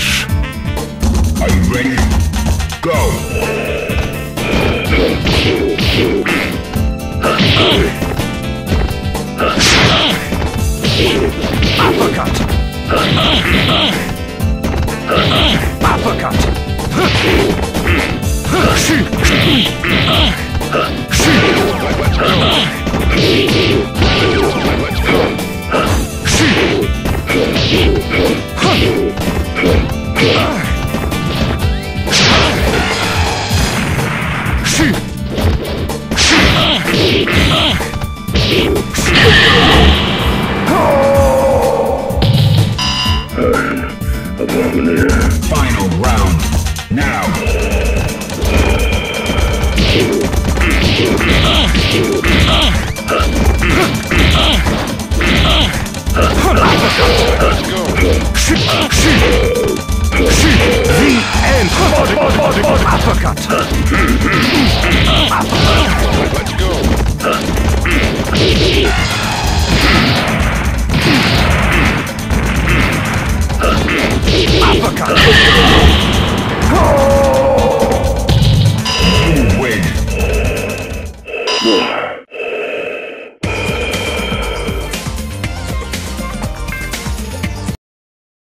trash! Are you ready? Go. Uppercut! Uppercut! Final round. Now. The end! Uppercut! Win.